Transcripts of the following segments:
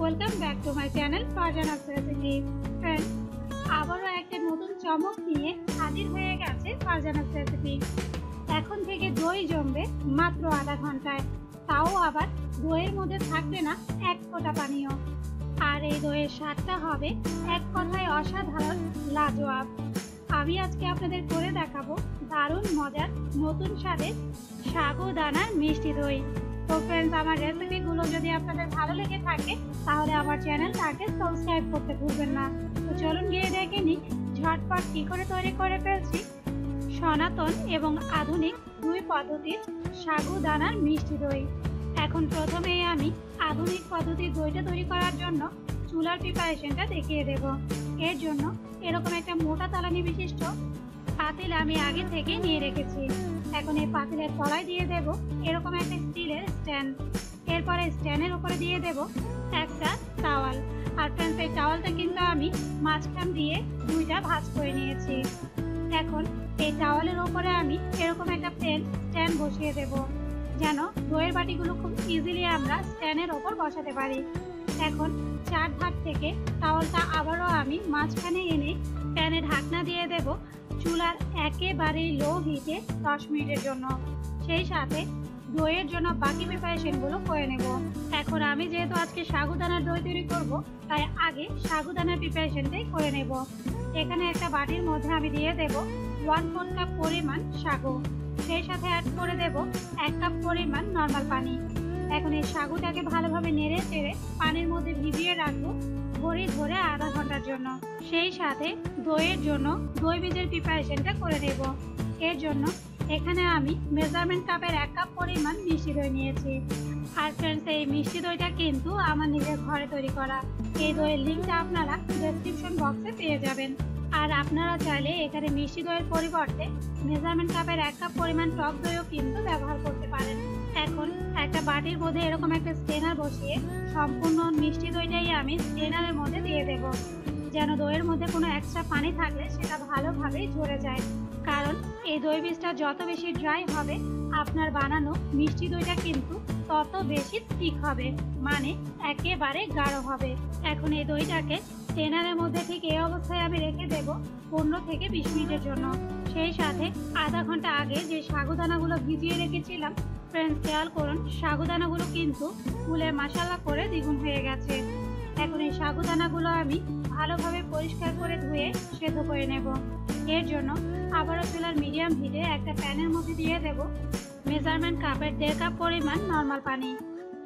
Welcome back to my channel Farzana's recipe friend আবারও একটা নতুন চমক নিয়ে হাজির হয়ে গেছে ফারজানাস রেসিপি এখন থেকে দই জমবে মাত্র আধা ঘন্টায়। তাও আবার দইয়ের মধ্যে থাকবে না এক ফোঁটা পানীয় আর এই দইয়ের স্বাদটা হবে এক কথায় অসাধারণ লাজোয়াব। আমি আজকে আপনাদের করে দেখাবো দারুণ মজার নতুন স্বাদের সাগুদানার মিষ্টি দই। তো ফ্রেন্ডস আমার রেসিপিগুলো যদি আপনাদের ভালো লেগে থাকে, তাহলে আমার চ্যানেলটাকে সাবস্ক্রাইব করতে ভুলবেন না। তো চলুন গিয়ে দেখে নিই, ঝটপট কী করে তৈরি করে ফেলছি। সনাতন এবং আধুনিক দুই পদ্ধতির সাগু দানার মিষ্টি দই। এখন প্রথমেই আমি আধুনিক পদ্ধতির দইটা তৈরি করার জন্য চুলার প্রিপারেশনটা দেখিয়ে দেব। এর জন্য এরকম একটা মোটা তালানি বিশিষ্ট পাতিল আমি আগে থেকে নিয়ে রেখেছি। এখন এই পাতিলের তলায় দিয়ে দেব এরকম একটা স্টিলের স্ট্যান্ড এরপরে স্ট্যান্ডের উপরে দিয়ে দেব একটা টাওয়াল। আর ফ্রেন্ডস এই টাওয়ালটা কিন্তু আমি মাঝখান দিয়ে দুইটা ভাজ করে নিয়েছি। এখন এই টাওয়ালের উপরে আমি এরকম একটা প্লেন স্ট্যান্ড বসিয়ে দেব, যেন দইয়ের বাটিগুলো খুব ইজিলি আমরা স্ট্যান্ডের ওপর বসাতে পারি। এখন চার ধার থেকে টাওয়ালটা আবারও আমি মাঝখানে এনে প্যানে ঢাকনা দিয়ে দেব চুলার একেবারেই লো হিটে দশ মিনিটের জন্য। সেই সাথে দইয়ের জন্য বাকি প্রিপারেশনগুলো করে নেব। এখন আমি যেহেতু আজকে সাগুদানার দই তৈরি করব, তাই আগে সাগুদানার প্রিপারেশনটাই করে নেব। এখানে একটা বাটির মধ্যে আমি দিয়ে দেব ওয়ান ফোর কাপ পরিমাণ সাগু। সেই সাথে অ্যাড করে দেব এক কাপ পরিমাণ নর্মাল পানি। এখন এই সাগুটাকে ভালোভাবে নেড়ে চেড়ে পানির মধ্যে ভিজিয়ে রাখব। ঘড়ি ধরে আধা ঘণ্টার জন্য। সেই সাথে দইয়ের জন্য দই বীজের প্রিপারেশনটা করে নেব। এর জন্য এখানে আমি মেজারমেন্ট কাপের এক কাপ পরিমাণ মিষ্টি দই নিয়েছি। আর ফ্রেন্ডস এই মিষ্টি দইটা কিন্তু আমার নিজের ঘরে তৈরি করা। এই দইয়ের লিঙ্কটা আপনারা ডেসক্রিপশন বক্সে পেয়ে যাবেন। আর আপনারা চাইলে এখানে মিষ্টি দইয়ের পরিবর্তে মেজারমেন্ট কাপের এক কাপ পরিমাণ টক দইও কিন্তু ব্যবহার করতে পারেন। এখন একটা বাটির মধ্যে এরকম একটা স্টেনার বসিয়ে সম্পূর্ণ মিষ্টি দইটাই আমি স্টেনারের মধ্যে দিয়ে দেব। যেন দইয়ের মধ্যে কোনো এক্সট্রা পানি থাকলে সেটা ভালোভাবেই ঝরে যায়। কারণ এই দই বীজটা যত বেশি ড্রাই হবে, আপনার বানানো মিষ্টি দইটা কিন্তু তত বেশি ঠিক হবে মানে একেবারে গাঢ় হবে। এখন এই দইটাকে স্টেনারের মধ্যে ঠিক এই অবস্থায় আমি রেখে দেব পনেরো থেকে বিশ মিনিটের জন্য। সেই সাথে আধা ঘণ্টা আগে যে সাগুদানাগুলো ভিজিয়ে রেখেছিলাম ফ্রেন্ডস খেয়াল করুন, সাগুদানাগুলো কিন্তু ফুলের মশালা করে দ্বিগুণ হয়ে গেছে। এখন এই সাগুদানাগুলো আমি ভালোভাবে পরিষ্কার করে ধুয়ে সেদ্ধ করে নেব। এর জন্য আবারও চুলার মিডিয়াম হিটে একটা প্যানের মধ্যে দিয়ে দেব মেজারমেন্ট কাপের দেড় কাপ পরিমাণ নর্মাল পানি।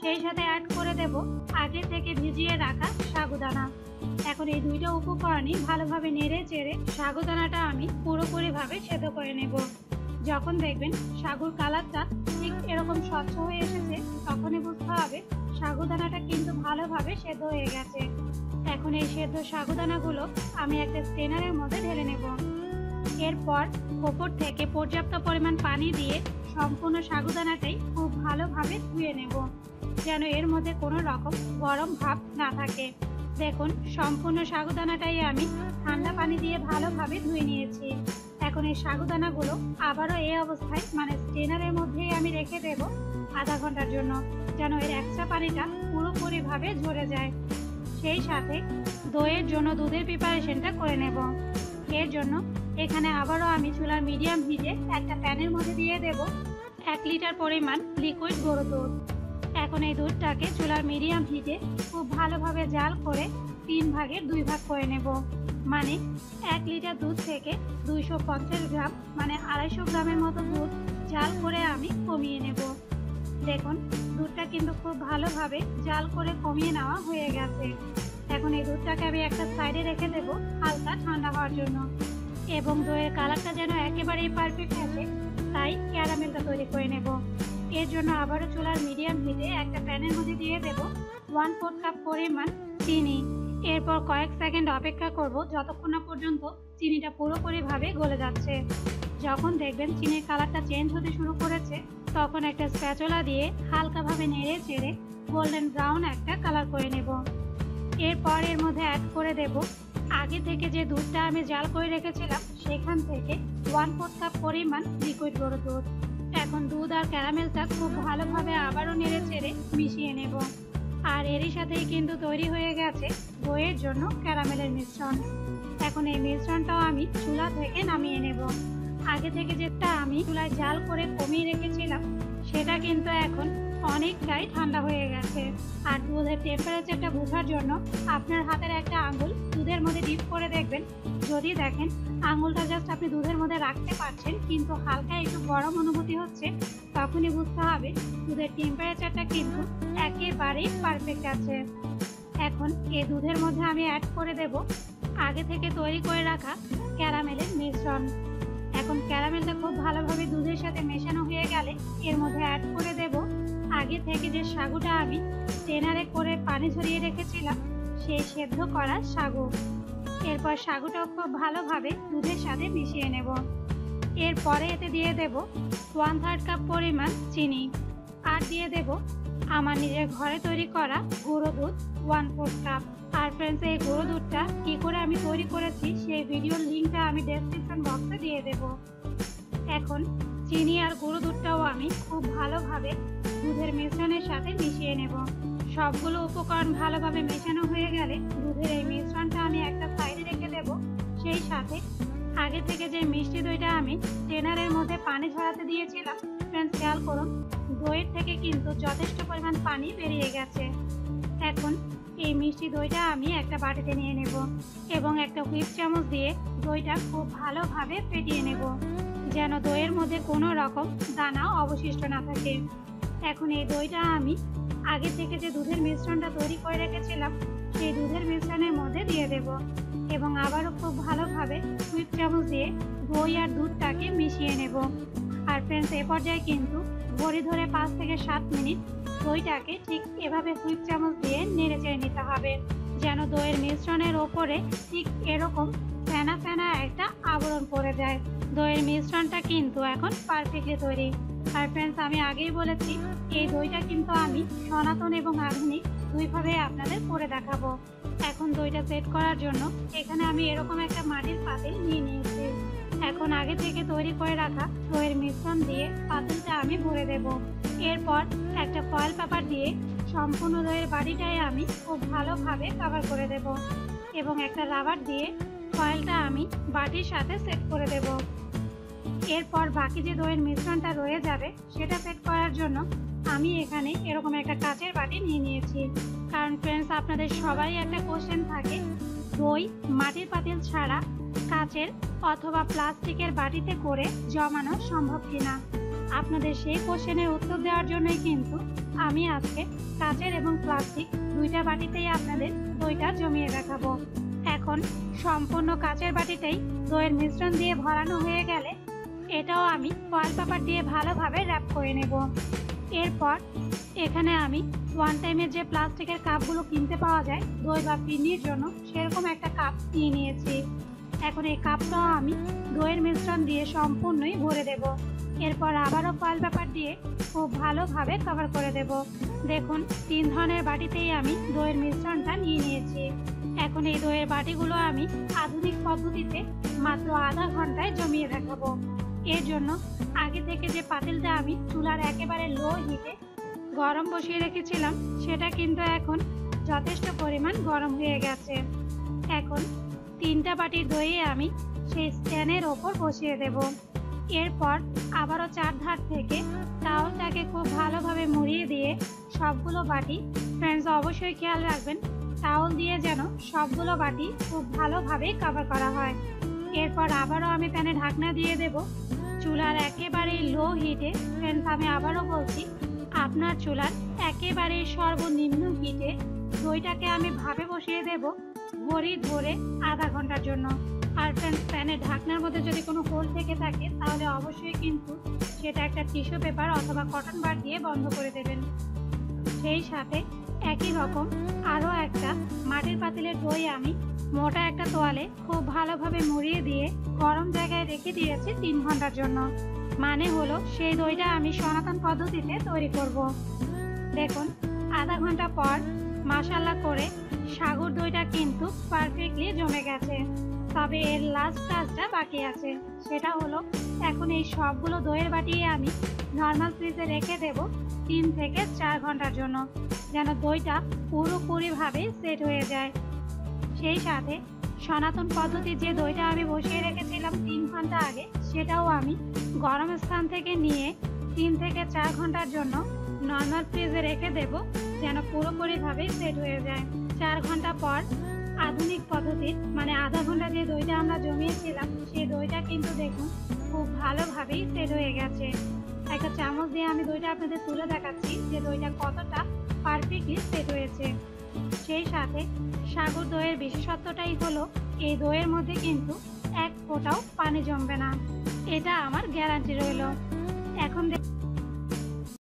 সেই সাথে অ্যাড করে দেব আগে থেকে ভিজিয়ে রাখা সাগুদানা। এখন এই দুইটা উপকরণই ভালোভাবে নেড়ে চেড়ে সাগুদানাটা আমি পুরোপুরিভাবে সেদ্ধ করে নেব। যখন দেখবেন সাগুর কালারটা ঠিক এরকম স্বচ্ছ হয়ে এসেছে, তখনই বুঝতে হবে সাগুদানাটা কিন্তু ভালোভাবে সেদ্ধ হয়ে গেছে। এখন এই সেদ্ধ সাগুদানাগুলো আমি একটা স্টেনারের মধ্যে ঢেলে নেব। এরপর ওপর থেকে পর্যাপ্ত পরিমাণ পানি দিয়ে সম্পূর্ণ সাগুদানাটাই খুব ভালোভাবে ধুয়ে নেব, যেন এর মধ্যে কোনো রকম গরম ভাব না থাকে। দেখুন, সম্পূর্ণ সাগুদানাটাই আমি ঠান্ডা পানি দিয়ে ভালোভাবে ধুয়ে নিয়েছি। এখন এই সাগুদানাগুলো আবারও এই অবস্থায় মানে স্টেনারের মধ্যেই আমি রেখে দেব আধা ঘণ্টার জন্য, যেন এর এক্সট্রা পানিটা পুরোপুরিভাবে ঝরে যায়। সেই সাথে দইয়ের জন্য দুধের প্রিপারেশনটা করে নেব। এর জন্য এখানে আবারও আমি চুলার মিডিয়াম হিটে একটা প্যানের মধ্যে দিয়ে দেব এক লিটার পরিমাণ লিকুইড গরু দুধ। এখন এই দুধটাকে চুলার মিডিয়াম হিটে খুব ভালোভাবে জাল করে তিন ভাগের দুই ভাগ করে নেব। মানে এক লিটার দুধ থেকে দুইশো পঞ্চাশ গ্রাম মানে আড়াইশো গ্রামের মতো দুধ জাল করে আমি কমিয়ে নেব। দেখুন, দুধটা কিন্তু খুব ভালোভাবে জাল করে কমিয়ে নেওয়া হয়ে গেছে। এখন এই দুধটাকে আমি একটা সাইডে রেখে দেব হালকা ঠান্ডা হওয়ার জন্য। এবং দইয়ের কালারটা যেন একেবারেই পারফেক্ট আসে, তাই ক্যারামেলটা তৈরি করে নেব। এর জন্য আবারও চুলার মিডিয়াম হিটে একটা প্যানের মধ্যে দিয়ে দেব ওয়ান ফোর কাপ পরিমাণ চিনি। এরপর কয়েক সেকেন্ড অপেক্ষা করব যতক্ষণ না পর্যন্ত চিনিটা পুরোপুরিভাবে গলে যাচ্ছে। যখন দেখবেন চিনির কালারটা চেঞ্জ হতে শুরু করেছে, তখন একটা স্প্যাচুলা দিয়ে হালকাভাবে নেড়ে চেড়ে গোল্ডেন ব্রাউন একটা কালার করে নেব। এরপর এর মধ্যে অ্যাড করে দেব, আগে থেকে যে দুধটা আমি জাল করে রেখেছিলাম, সেখান থেকে ওয়ান ফোর কাপ পরিমাণ লিকুইড গরু দুধ। এখন দুধ আর ক্যারামেলটা খুব ভালোভাবে আবারও নেড়ে চেড়ে মিশিয়ে নেব। আর এরই সাথেই কিন্তু তৈরি হয়ে গেছে বইয়ের জন্য ক্যারামেলের মিশ্রণ। এখন এই মিশ্রণটাও আমি চুলা থেকে নামিয়ে নেব। আগে থেকে যেটা আমি চুলায় জাল করে কমিয়ে রেখেছিলাম, সেটা কিন্তু এখন অনেকটাই ঠান্ডা হয়ে গেছে। আর দুধের টেম্পারেচারটা বোঝার জন্য আপনার হাতের একটা আঙুল দুধের মধ্যে ডিপ করে দেখবেন। যদি দেখেন আঙুলটা জাস্ট আপনি দুধের মধ্যে রাখতে পারছেন, কিন্তু হালকা একটু গরম অনুভূতি হচ্ছে, তখনই বুঝতে হবে দুধের টেম্পারেচারটা কিন্তু একেবারেই পারফেক্ট আছে। এখন এই দুধের মধ্যে আমি অ্যাড করে দেব আগে থেকে তৈরি করে রাখা ক্যারামেলের মিশ্রণ। এখন ক্যারামেলটা খুব ভালোভাবে দুধের সাথে মেশানো হয়ে গেলে এর মধ্যে অ্যাড করে দেব আগে থেকে যে সাগুটা আমি ট্রেনারে করে পানি ঝরিয়ে রেখেছিলাম, সেই সেদ্ধ করা সাগু। এরপর সাগুটাও খুব ভালোভাবে দুধের সাথে মিশিয়ে নেব। এরপরে এতে দিয়ে দেব ওয়ান থার্ড কাপ পরিমাণ চিনি। আর দিয়ে দেব আমার নিজের ঘরে তৈরি করা গুঁড়ো দুধ ওয়ান ফোর্থ কাপ আর ফ্রেন্ডস এই গুঁড়ো দুধটা কী করে আমি তৈরি করেছি, সেই ভিডিওর লিঙ্কটা আমি ডেসক্রিপশন বক্সে দিয়ে দেব। এখন চিনি আর গুঁড়ো দুধটাও আমি খুব ভালোভাবে দুধের মিশ্রণের সাথে মিশিয়ে নেব। সবগুলো উপকরণ ভালোভাবে মেশানো হয়ে গেলে দুধের এই মিশ্রণটা আমি একটা সাইডে রেখে দেব। সেই সাথে আগে থেকে যে মিষ্টি দইটা আমি ট্রেনারের মধ্যে পানি ঝরাতে দিয়েছিলাম ফ্রেন্ডস খেয়াল করুন, দইয়ের থেকে কিন্তু যথেষ্ট পরিমাণ পানি বেরিয়ে গেছে। এখন এই মিষ্টি দইটা আমি একটা বাটিতে নিয়ে নেব এবং একটা হুইপ চামচ দিয়ে দইটা খুব ভালোভাবে ফেটিয়ে নেব, যেন দইয়ের মধ্যে কোনো রকম দানা অবশিষ্ট না থাকে। এখন এই দইটা আমি আগে থেকে যে দুধের মিশ্রণটা তৈরি করে রেখেছিলাম, সেই দুধের মিশ্রণের মধ্যে দিয়ে দেব এবং আবারও খুব ভালোভাবে হুইপ চামচ দিয়ে দই আর দুধটাকে মিশিয়ে নেব। আর ফ্রেন্ডস এ পর্যায়ে কিন্তু ঘড়ি ধরে পাঁচ থেকে সাত মিনিট দইটাকে ঠিক এভাবে হুইপ চামচ দিয়ে নেড়ে চেড়ে নিতে হবে, যেন দইয়ের মিশ্রণের ওপরে ঠিক এরকম ফেনা ফেনা একটা আবরণ পড়ে যায়। দইয়ের মিশ্রণটা কিন্তু এখন পারফেক্টলি তৈরি। আর ফ্রেন্ডস আমি আগেই বলেছি, এই দইটা কিন্তু আমি সনাতন এবং আধুনিক দুইভাবে আপনাদের করে দেখাবো। এখন দইটা সেট করার জন্য এখানে আমি এরকম একটা মাটির পাতিল নিয়ে নিয়েছি। এখন আগে থেকে তৈরি করে রাখা দইয়ের মিশ্রণ দিয়ে পাতিলটা আমি ভরে দেব। এরপর একটা ফয়েল পেপার দিয়ে সম্পূর্ণ দইয়ের বাড়িটাই আমি খুব ভালোভাবে কভার করে দেব। এবং একটা রাবার দিয়ে ফয়েলটা আমি বাটির সাথে সেট করে দেব। এরপর বাকি যে দইয়ের মিশ্রণটা রয়ে যাবে, সেটা সেট করার জন্য আমি এখানে এরকম একটা কাচের বাটি নিয়ে নিয়েছি। কারণ ফ্রেন্ডস আপনাদের সবারই একটা কোশ্চেন থাকে, দই মাটির পাতিল ছাড়া কাচের অথবা প্লাস্টিকের বাটিতে করে জমানো সম্ভব কিনা? আপনাদের সেই কোশ্চেনের উত্তর দেওয়ার জন্যই কিন্তু আমি আজকে কাচের এবং প্লাস্টিক দুইটা বাটিতেই আপনাদের দইটা জমিয়ে দেখাবো। এখন সম্পূর্ণ কাচের বাটিতেই দইয়ের মিশ্রণ দিয়ে ভরানো হয়ে গেলে এটাও আমি ফয়েল পেপার দিয়ে ভালোভাবে র্যাপ করে নেব। এরপর এখানে আমি ওয়ান টাইমের যে প্লাস্টিকের কাপগুলো কিনতে পাওয়া যায়, দই বা পিন্নির জন্য, সেরকম একটা কাপ নিয়ে নিয়েছি। এখন এই কাপটাও আমি দইয়ের মিশ্রণ দিয়ে সম্পূর্ণই ভরে দেব। এরপর আবারও ফয়েল পেপার দিয়ে খুব ভালোভাবে কভার করে দেব। দেখুন, তিন ধরনের বাটিতেই আমি দইয়ের মিশ্রণটা নিয়ে নিয়েছি। এখন এই দইয়ের বাটিগুলো আমি আধুনিক পদ্ধতিতে মাত্র আধা ঘন্টায় জমিয়ে দেখাবো এর জন্য আগে থেকে যে পাতিলটা আমি চুলার একেবারে লো হিটে গরম বসিয়ে রেখেছিলাম, সেটা কিন্তু এখন যথেষ্ট পরিমাণ গরম হয়ে গেছে। এখন তিনটা বাটির দইয়ে আমি সেই স্ট্যানের ওপর বসিয়ে দেব। এরপর আবারও চার ধার থেকে টাওয়ালটাকে খুব ভালোভাবে মুড়িয়ে দিয়ে সবগুলো বাটি ফ্রেন্ডস অবশ্যই খেয়াল রাখবেন টাওয়াল দিয়ে যেন সবগুলো বাটি খুব ভালোভাবে কভার করা হয়। এরপর আবারও আমি প্যানে ঢাকনা দিয়ে দেব। চুলার একেবারে লো হিটে ফ্রেন্ডস আমি আবারও বলছি, আপনার চুলার একেবারে সর্বনিম্ন হিটে দইটাকে আমি ভাবে বসিয়ে দেব ঘড়ি ধরে আধা ঘণ্টার জন্য। আর ফ্রেন্ডস প্যানের ঢাকনার মধ্যে যদি কোনো হোল থেকে থাকে, তাহলে অবশ্যই কিন্তু সেটা একটা টিস্যু পেপার অথবা কটন বার দিয়ে বন্ধ করে দেবেন। সেই সাথে একই রকম আরও একটা মাটির পাতিলের দই আমি মোটা একটা তোয়ালে খুব ভালোভাবে মুড়িয়ে দিয়ে গরম জায়গায় রেখে দিয়েছি তিন ঘণ্টার জন্য। মানে হলো সেই দইটা আমি সনাতন পদ্ধতিতে তৈরি করব। দেখুন, আধা ঘণ্টা পর মাসাল্লা করে সাগর দইটা কিন্তু পারফেক্টলি জমে গেছে। তবে এর লাস্ট কাজটা বাকি আছে। সেটা হলো এখন এই সবগুলো দইয়ের বাটিয়ে আমি নর্মাল ফ্রিজে রেখে দেব তিন থেকে চার ঘণ্টার জন্য। যেন দইটা পুরোপুরিভাবে সেট হয়ে যায়। সেই সাথে সনাতন পদ্ধতির যে দইটা আমি বসিয়ে রেখেছিলাম তিন ঘণ্টা আগে, সেটাও আমি গরম স্থান থেকে নিয়ে তিন থেকে চার ঘণ্টার জন্য নর্মাল ফ্রিজে রেখে দেব, যেন পুরোপুরিভাবে সেট হয়ে যায়। চার ঘণ্টা পর আধুনিক পদ্ধতির মানে আধা ঘণ্টা যে দইটা আমরা জমিয়েছিলাম, সেই দইটা কিন্তু দেখুন খুব ভালোভাবেই সেট হয়ে গেছে। একটা চামচ দিয়ে আমি দইটা আপনাদের তুলে দেখাচ্ছি যে দইটা কতটা পারফেক্টলি সেট হয়েছে। সেই সাথে সাগর দইয়ের বিশেষত্বটাই হলো, এই দইয়ের মধ্যে কিন্তু এক ফোঁটাও পানি জমবে না। এটা আমার গ্যারান্টি রইল। এখন দেখ-